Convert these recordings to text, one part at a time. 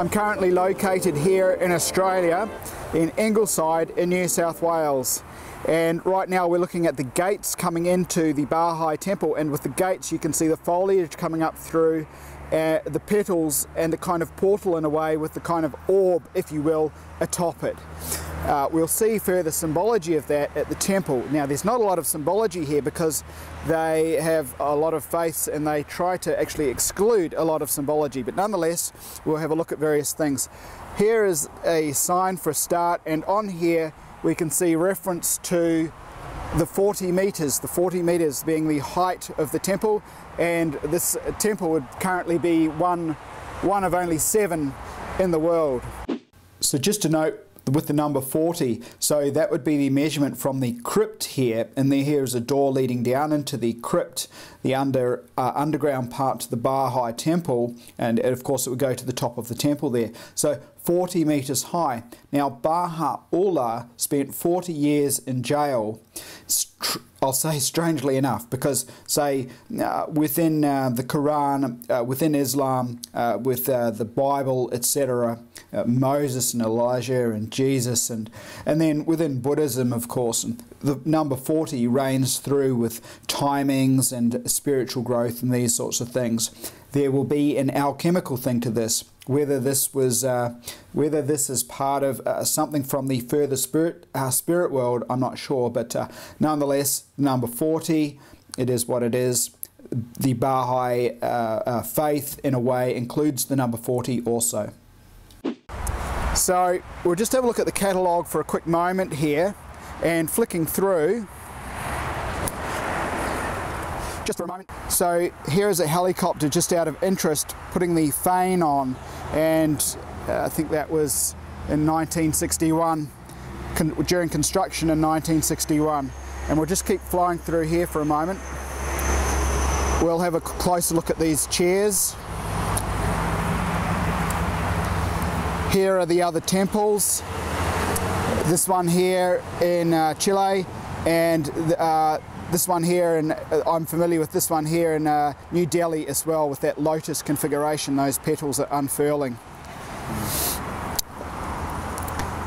I'm currently located here in Australia in Ingleside in New South Wales and right now we're looking at the gates coming into the Baha'i temple and with the gates you can see the foliage coming up through uh, the petals and the kind of portal in a way with the kind of orb if you will atop it. Uh, we'll see further symbology of that at the temple. Now there's not a lot of symbology here because they have a lot of faiths and they try to actually exclude a lot of symbology but nonetheless we'll have a look at various things. Here is a sign for a start and on here we can see reference to the 40 meters, the 40 meters being the height of the temple and this temple would currently be one, one of only seven in the world. So just to note, with the number 40. So that would be the measurement from the crypt here, and there here is a door leading down into the crypt, the under uh, underground part to the Baha'i temple, and of course it would go to the top of the temple there. So 40 meters high. Now Baha'u'llah spent 40 years in jail. I'll say strangely enough, because say uh, within uh, the Quran, uh, within Islam, uh, with uh, the Bible, etc., uh, Moses and Elijah and Jesus, and and then within Buddhism, of course, the number forty reigns through with timings and spiritual growth and these sorts of things. There will be an alchemical thing to this whether this was uh, whether this is part of uh, something from the further spirit uh, spirit world I'm not sure but uh, nonetheless number 40 it is what it is. The Baha'i uh, uh, faith in a way includes the number 40 also. So we'll just have a look at the catalogue for a quick moment here and flicking through just for a moment. So here is a helicopter just out of interest putting the fane on and uh, I think that was in 1961 con during construction in 1961 and we'll just keep flying through here for a moment. We'll have a closer look at these chairs. Here are the other temples. This one here in uh, Chile and uh, this one here, and uh, I'm familiar with this one here in uh, New Delhi as well with that lotus configuration, those petals are unfurling.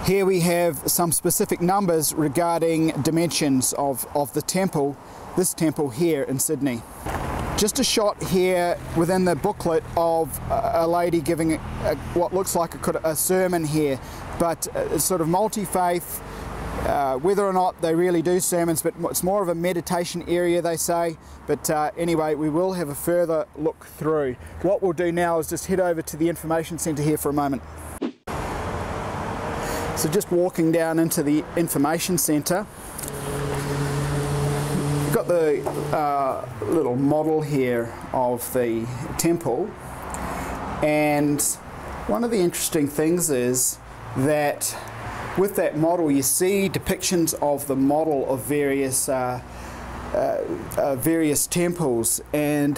Here we have some specific numbers regarding dimensions of, of the temple, this temple here in Sydney. Just a shot here within the booklet of a lady giving a, a, what looks like a, a sermon here, but uh, sort of multi-faith, uh, whether or not they really do sermons, but it's more of a meditation area, they say. But uh, anyway, we will have a further look through. What we'll do now is just head over to the information centre here for a moment. So just walking down into the information centre. We've got the uh, little model here of the temple. And one of the interesting things is that with that model, you see depictions of the model of various uh, uh, uh, various temples, and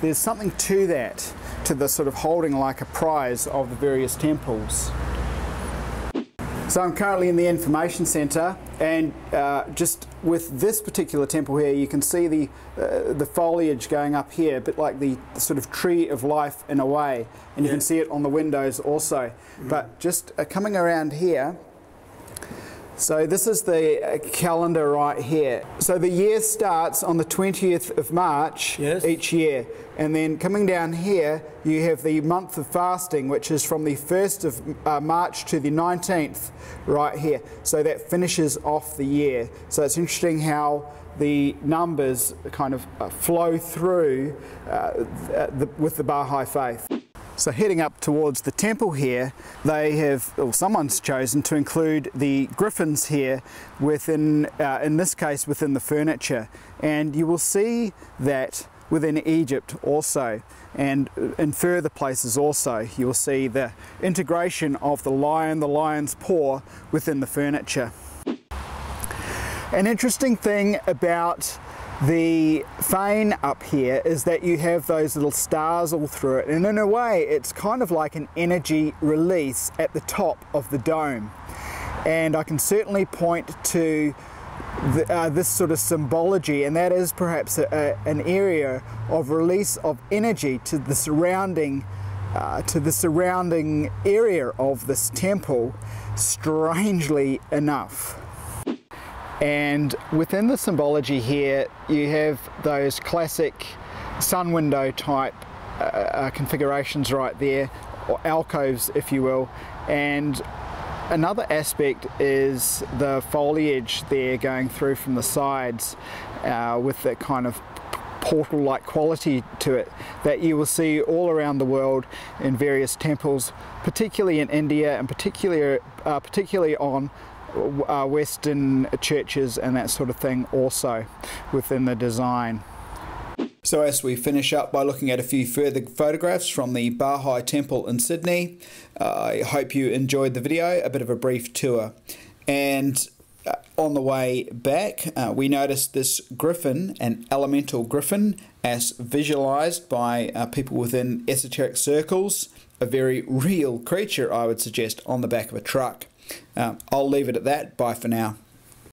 there's something to that, to the sort of holding like a prize of the various temples. So I'm currently in the information centre and uh, just with this particular temple here you can see the, uh, the foliage going up here, a bit like the, the, sort of tree of life in a way and you yeah. can see it on the windows also. Mm. But just uh, coming around here so this is the uh, calendar right here. So the year starts on the 20th of March yes. each year. And then coming down here, you have the month of fasting, which is from the 1st of uh, March to the 19th right here. So that finishes off the year. So it's interesting how the numbers kind of uh, flow through uh, the, with the Baha'i faith. So heading up towards the temple here, they have, or someone's chosen to include the griffins here within, uh, in this case, within the furniture. And you will see that within Egypt also and in further places also you will see the integration of the lion, the lion's paw within the furniture. An interesting thing about the fane up here is that you have those little stars all through it and in a way it's kind of like an energy release at the top of the dome and I can certainly point to the, uh, this sort of symbology and that is perhaps a, a, an area of release of energy to the surrounding uh, to the surrounding area of this temple, strangely enough. And within the symbology here, you have those classic sun window type uh, uh, configurations right there, or alcoves, if you will. And another aspect is the foliage there going through from the sides uh, with that kind of portal like quality to it that you will see all around the world in various temples, particularly in India and particularly, uh, particularly on uh, Western churches and that sort of thing also within the design. So as we finish up by looking at a few further photographs from the Baha'i Temple in Sydney, uh, I hope you enjoyed the video, a bit of a brief tour. And uh, on the way back, uh, we noticed this griffin, an elemental griffin, as visualized by uh, people within esoteric circles, a very real creature, I would suggest, on the back of a truck. Uh, I'll leave it at that. Bye for now.